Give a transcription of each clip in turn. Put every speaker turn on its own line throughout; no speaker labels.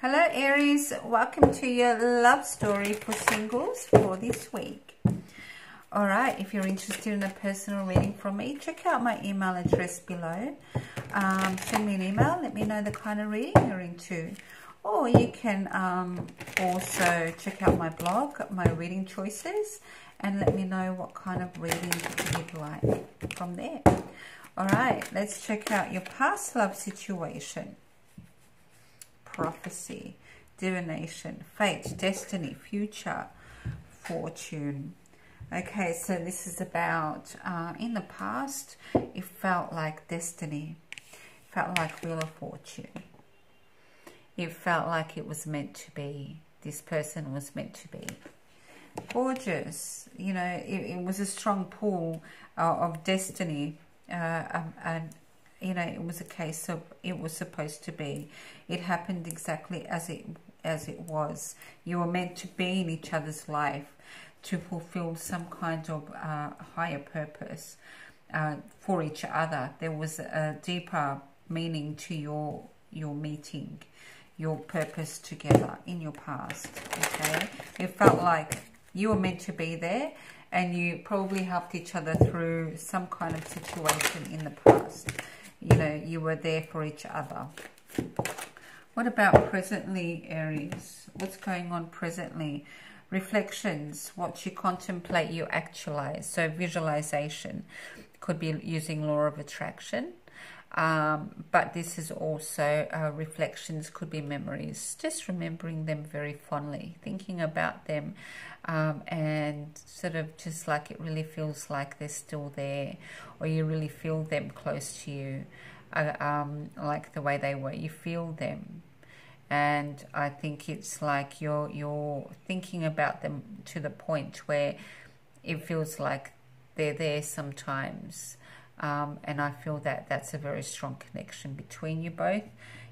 Hello Aries, welcome to your love story for singles for this week. Alright, if you're interested in a personal reading from me, check out my email address below. Um, send me an email, let me know the kind of reading you're into. Or you can um, also check out my blog, my reading choices, and let me know what kind of reading you'd like from there. Alright, let's check out your past love situation prophecy, divination, fate, destiny, future, fortune. Okay, so this is about, uh, in the past, it felt like destiny. Felt like Wheel of Fortune. It felt like it was meant to be. This person was meant to be. Gorgeous. You know, it, it was a strong pull uh, of destiny uh, um, and you know, it was a case of it was supposed to be. It happened exactly as it as it was. You were meant to be in each other's life to fulfill some kind of uh, higher purpose uh, for each other. There was a deeper meaning to your your meeting, your purpose together in your past. Okay, it felt like you were meant to be there and you probably helped each other through some kind of situation in the past you know, you were there for each other. What about presently, Aries? What's going on presently? Reflections, what you contemplate, you actualize. So visualization could be using law of attraction. Um, but this is also uh, reflections, could be memories, just remembering them very fondly, thinking about them, um, and sort of just like it really feels like they're still there, or you really feel them close to you, uh, um, like the way they were. You feel them, and I think it's like you're you're thinking about them to the point where it feels like they're there sometimes um, and I feel that that's a very strong connection between you both.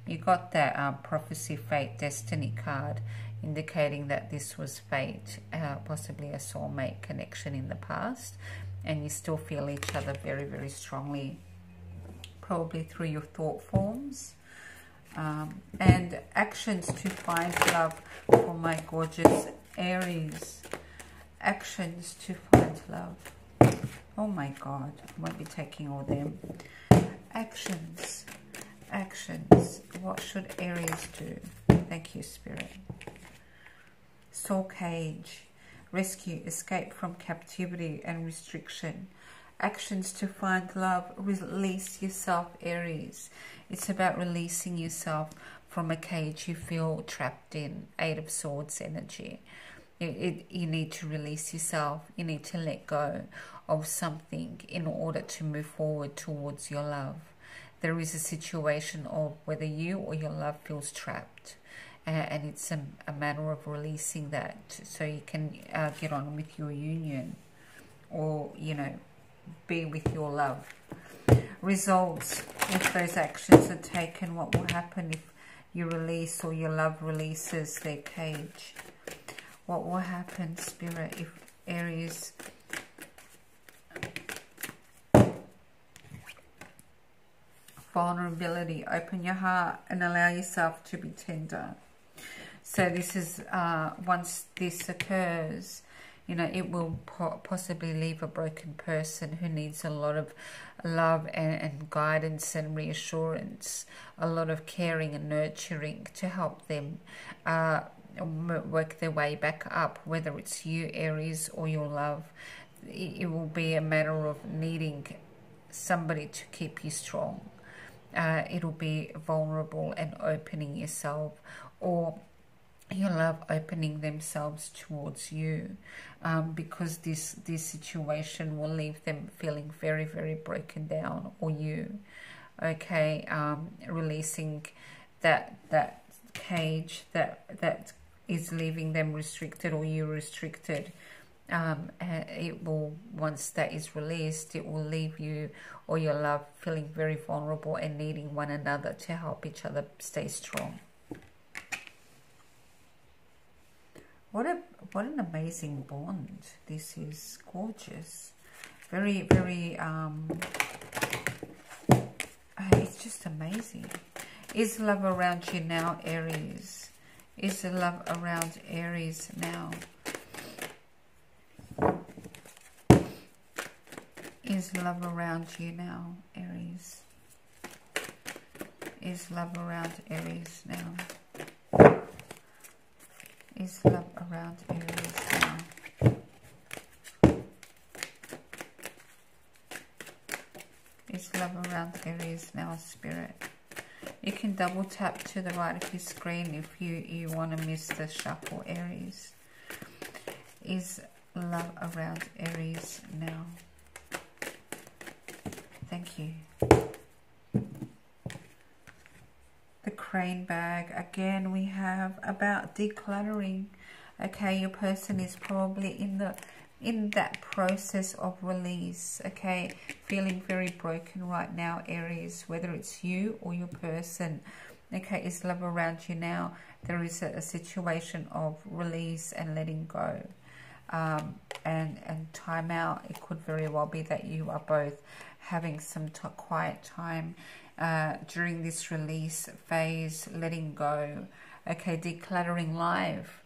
You got that um, prophecy, fate, destiny card indicating that this was fate, uh, possibly a soulmate connection in the past, and you still feel each other very, very strongly, probably through your thought forms. Um, and actions to find love for my gorgeous Aries. Actions to find love. Oh my God, I won't be taking all them. Actions, actions. What should Aries do? Thank you, Spirit. Soul cage, rescue, escape from captivity and restriction. Actions to find love, release yourself, Aries. It's about releasing yourself from a cage you feel trapped in. Eight of Swords energy. It, it, you need to release yourself. You need to let go of something in order to move forward towards your love. There is a situation of whether you or your love feels trapped. Uh, and it's a, a, matter of releasing that so you can uh, get on with your union or, you know, be with your love. Results, if those actions are taken, what will happen if you release or your love releases their cage? What will happen, Spirit, if Aries vulnerability. Open your heart and allow yourself to be tender. So this is, uh, once this occurs, you know, it will po possibly leave a broken person who needs a lot of love and, and, guidance and reassurance, a lot of caring and nurturing to help them uh, work their way back up, whether it's you, Aries, or your love. It will be a matter of needing somebody to keep you strong uh, it'll be vulnerable and opening yourself or your love opening themselves towards you um, because this this situation will leave them feeling very very broken down or you okay um, releasing that that cage that that is leaving them restricted or you restricted um, it will once that is released it will leave you or your love feeling very vulnerable and needing one another to help each other stay strong. What a what an amazing bond. This is gorgeous. Very very um uh, it's just amazing. Is love around you now aries Is the love around Aries now? Is love around you now, Aries? Is love around Aries now? Is love around Aries now? Is love around Aries now, Spirit? You can double tap to the right of your screen if you, you want to miss the shuffle Aries. Is love around Aries now? Thank you. The crane bag. Again, we have about decluttering. Okay, your person is probably in the in that process of release okay? Feeling very broken right now aries whether it's you or your person okay? Is love around you now. There is a, a situation of release and letting go. Um, and and time out. It could very well be that you are both having some quiet time uh, during this release phase, letting go, okay, decluttering life,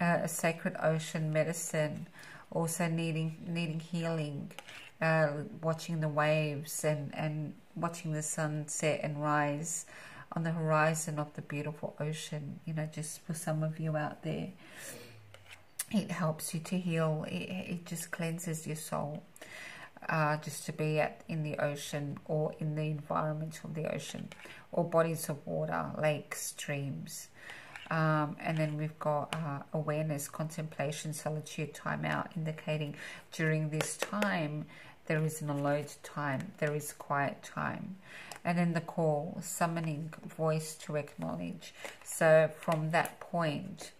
uh, a sacred ocean medicine, also needing needing healing, uh, watching the waves and, and watching the sun set and rise on the horizon of the beautiful ocean, you know, just for some of you out there. It helps you to heal. It, it just cleanses your soul uh, just to be at in the ocean or in the environment of the ocean or bodies of water, lakes, streams. Um, and then we've got uh, awareness, contemplation, solitude, timeout, indicating during this time there is an alert time, there is quiet time. And then the call, summoning voice to acknowledge. So from that point,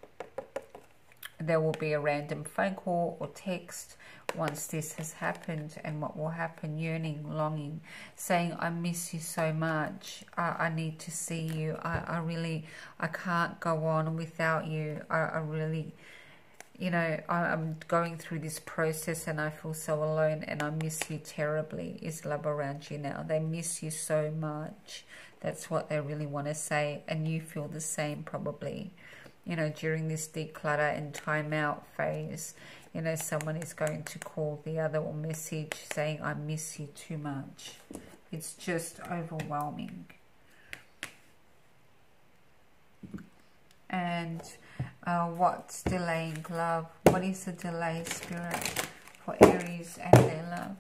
there will be a random phone call or text once this has happened and what will happen yearning longing saying i miss you so much. I, I need to see you. I, I really i can't go on without you. I, I really you know I, i'm going through this process and i feel so alone and i miss you terribly is love around you now. They miss you so much. That's what they really want to say and you feel the same probably you know during this declutter and timeout phase you know, someone is going to call the other or message saying, I miss you too much. It's just overwhelming. And uh, what's delaying love? What is the delay, Spirit, for Aries and their love?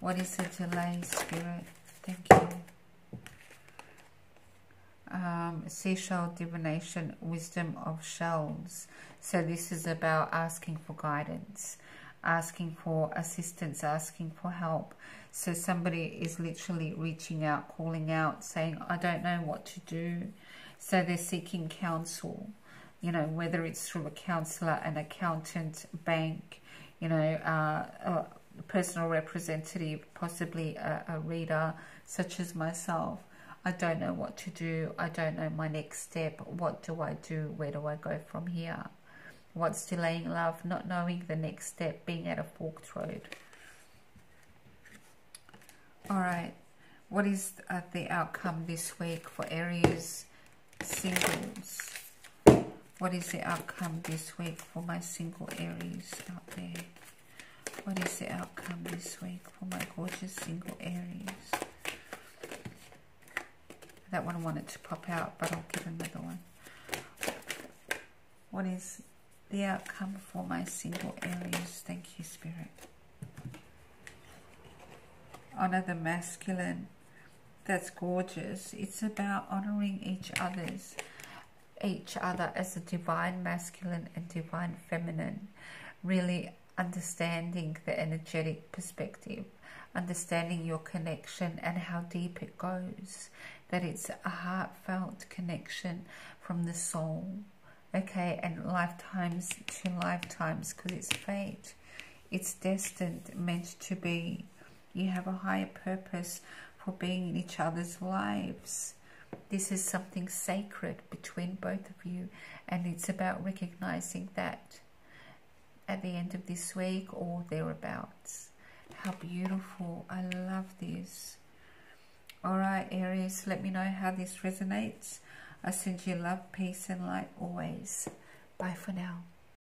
What is the delay, Spirit? Thank you um, seashell divination, wisdom of shells. So this is about asking for guidance, asking for assistance, asking for help. So somebody is literally reaching out, calling out, saying, I don't know what to do. So they're seeking counsel, you know, whether it's through a counselor, an accountant, bank, you know, uh, a personal representative, possibly a, a reader such as myself I don't know what to do. I don't know my next step. What do I do? Where do I go from here? What's delaying love? Not knowing the next step, being at a forked road. All right. What is uh, the outcome this week for Aries singles? What is the outcome this week for my single Aries out there? What is the outcome this week for my gorgeous single Aries? That one wanted to pop out, but I'll give another one. What is the outcome for my single Aries? Thank you, Spirit. Honor the masculine. That's gorgeous. It's about honoring each other's each other as a divine masculine and divine feminine. Really understanding the energetic perspective, understanding your connection and how deep it goes, that it's a heartfelt connection from the soul, okay, and lifetimes to lifetimes because it's fate. It's destined, meant to be. You have a higher purpose for being in each other's lives. This is something sacred between both of you, and it's about recognizing that at the end of this week or thereabouts. How beautiful. I love this. Alright, Aries, let me know how this resonates. I send you love, peace, and light always. Bye for now.